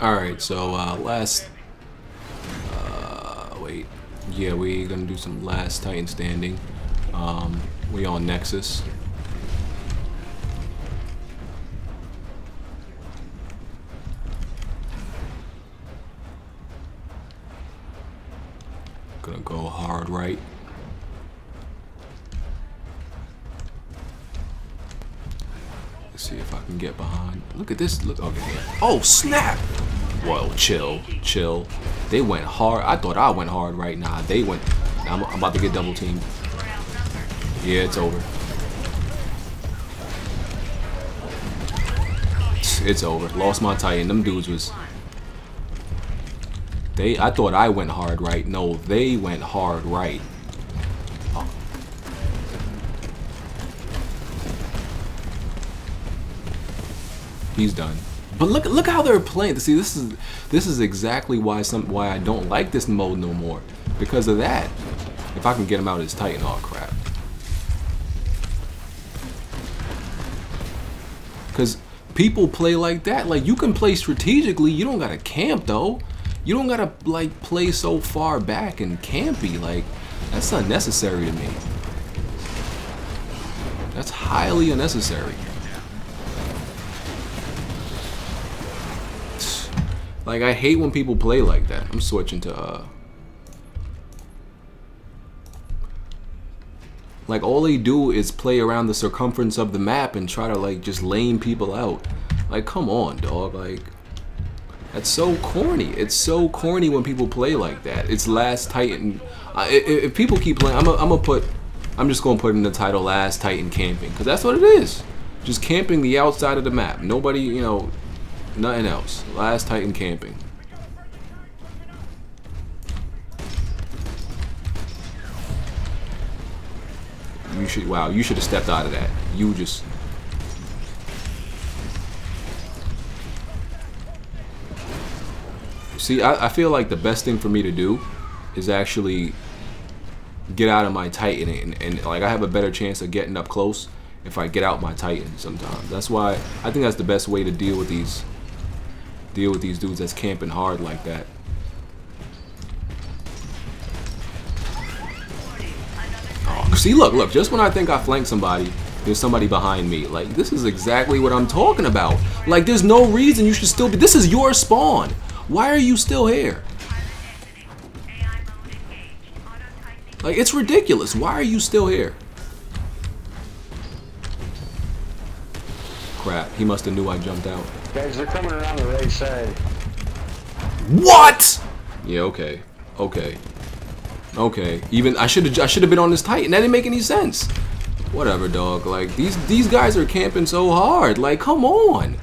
Alright, so uh, last... Uh, wait. Yeah, we gonna do some last Titan standing. Um, we on Nexus. Gonna go hard right. Let's see if I can get behind. Look at this. Look. Okay. Oh snap! Whoa, chill, chill. They went hard. I thought I went hard right now. They went. I'm, I'm about to get double teamed. Yeah, it's over. It's over. Lost my Titan. Them dudes was. They. I thought I went hard right. No, they went hard right. He's done. But look look how they're playing. See, this is this is exactly why some why I don't like this mode no more. Because of that. If I can get him out as Titan, oh crap. Cause people play like that. Like you can play strategically. You don't gotta camp though. You don't gotta like play so far back and campy. Like that's unnecessary to me. That's highly unnecessary. Like, I hate when people play like that. I'm switching to, uh... Like, all they do is play around the circumference of the map and try to, like, just lame people out. Like, come on, dog. Like, that's so corny. It's so corny when people play like that. It's Last Titan. If, if, people keep playing, I'm gonna put... I'm just gonna put in the title Last Titan Camping. Because that's what it is. Just camping the outside of the map. Nobody, you know, Nothing else. Last Titan camping. You should, wow, you should have stepped out of that. You just... See, I, I feel like the best thing for me to do is actually get out of my Titan and, and like I have a better chance of getting up close if I get out my Titan sometimes. That's why I think that's the best way to deal with these deal with these dudes that's camping hard like that. Oh, see, look, look, just when I think I flank somebody, there's somebody behind me. Like, this is exactly what I'm talking about. Like, there's no reason you should still be... This is your spawn. Why are you still here? Like, it's ridiculous. Why are you still here? Crap, he must have knew I jumped out. Guys, they're coming around the right side. What? Yeah, okay. Okay. Okay. Even I should have I should have been on this Titan. That didn't make any sense. Whatever, dog. Like these these guys are camping so hard. Like, come on.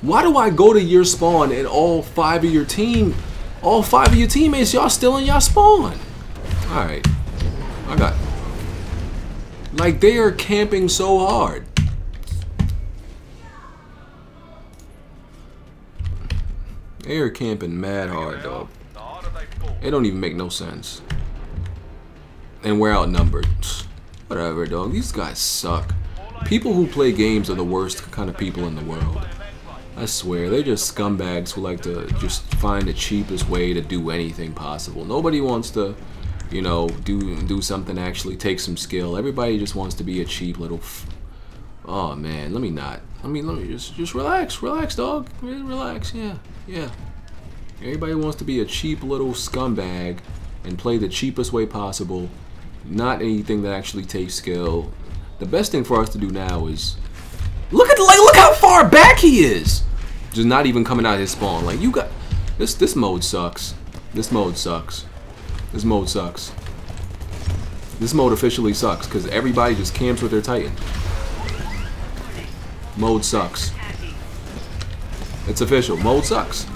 Why do I go to your spawn and all five of your team, all five of your teammates, y'all still in y'all spawn? Alright. I got like they are camping so hard. They are camping mad hard, dog. It don't even make no sense. And we're outnumbered. Whatever, dog. These guys suck. People who play games are the worst kind of people in the world. I swear, they're just scumbags who like to just find the cheapest way to do anything possible. Nobody wants to, you know, do do something actually take some skill. Everybody just wants to be a cheap little. Oh man, let me not. Let me let me just just relax, relax, dog. Relax, yeah. Yeah. Everybody wants to be a cheap little scumbag and play the cheapest way possible. Not anything that actually takes skill. The best thing for us to do now is look at like look how far back he is. Just not even coming out of his spawn. Like you got this this mode sucks. This mode sucks. This mode sucks. This mode officially sucks because everybody just camps with their Titan. Mode sucks. It's official. Mode sucks.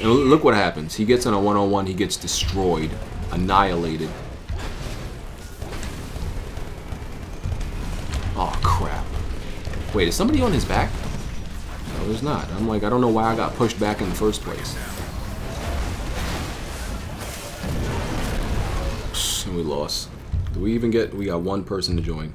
And look what happens. He gets on a one-on-one, -on -one, he gets destroyed, annihilated. Oh, crap. Wait, is somebody on his back? No, there's not. I'm like, I don't know why I got pushed back in the first place. And we lost. Do we even get? We got one person to join.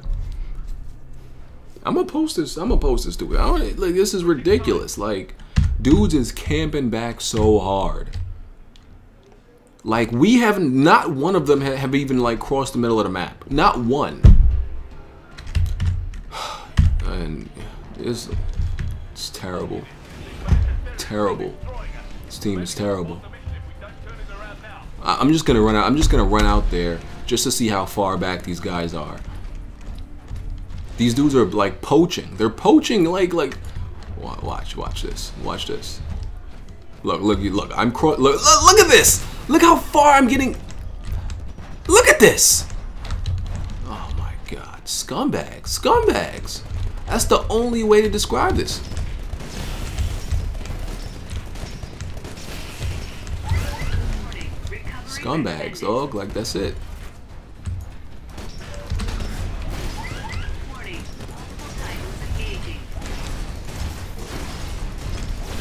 I'm gonna post this. I'm gonna post this to it. I don't, like this is ridiculous. Like, dudes is camping back so hard. Like we have not one of them have even like crossed the middle of the map. Not one. And it's it's terrible. Terrible. This team is terrible. I'm just gonna run out. I'm just gonna run out there just to see how far back these guys are. These dudes are like poaching. They're poaching like like. Watch, watch this. Watch this. Look, look, look. I'm look, look, look at this. Look how far I'm getting. Look at this. Oh my god, scumbags, scumbags. That's the only way to describe this. Scumbags, dog. Like that's it.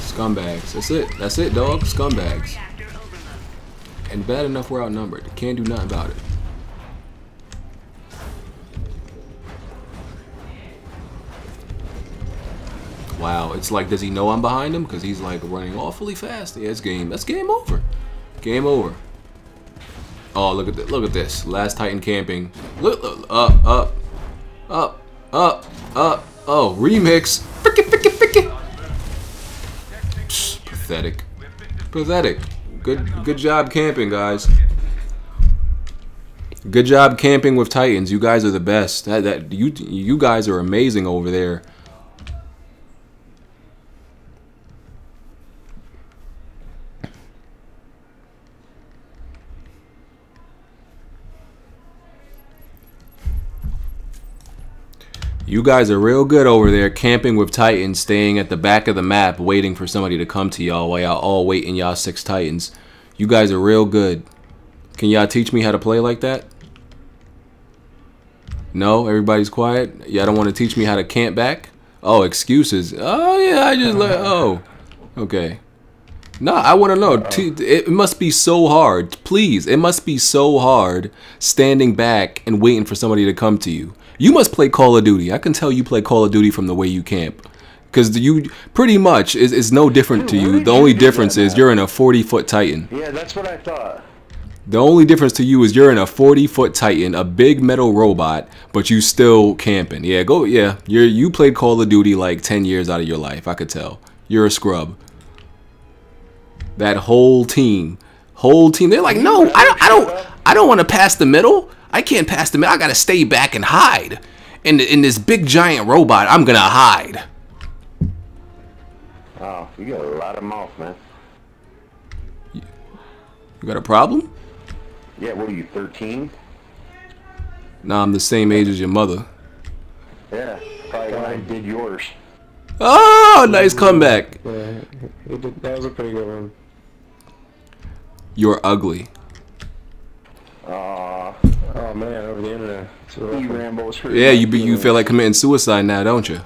Scumbags. That's it. That's it, dog. Scumbags. And bad enough we're outnumbered. Can't do nothing about it. Wow, it's like, does he know I'm behind him? Because he's like running awfully fast. Yeah, it's game. That's game over. Game over. Oh, look at this. Look at this. Last Titan camping. Look, look up, up, up, up, up. Oh, remix. Frickin', frickin', frickin'. Psh, pathetic. Pathetic. Good, good job camping, guys. Good job camping with Titans. You guys are the best. That, that you, you guys are amazing over there. You guys are real good over there camping with Titans, staying at the back of the map, waiting for somebody to come to y'all while y'all all waiting y'all six Titans. You guys are real good. Can y'all teach me how to play like that? No? Everybody's quiet? Y'all don't want to teach me how to camp back? Oh, excuses. Oh, yeah, I just let... Oh. Okay. No, I want to know. Oh. It must be so hard. Please, it must be so hard standing back and waiting for somebody to come to you. You must play Call of Duty. I can tell you play Call of Duty from the way you camp. Because you pretty much is, is no different to you. The only difference is you're in a 40 foot Titan. Yeah, that's what I thought. The only difference to you is you're in a 40 foot Titan, a big metal robot, but you still camping. Yeah, go. Yeah, you you played Call of Duty like 10 years out of your life. I could tell. You're a scrub. That whole team, whole team. They're like, no, I don't, I don't, I don't want to pass the middle. I can't pass the middle. I gotta stay back and hide. In in this big giant robot, I'm gonna hide. Oh, you got a lot of mouth, man. You got a problem? Yeah, what are you, 13? Nah, I'm the same age as your mother. Yeah, probably when I did yours. Oh, nice comeback. Yeah, that was a pretty good one. You're ugly. Aw. Oh man, over the internet. You Rambo's hurt. Yeah, you be, you feel like committing suicide now, don't you?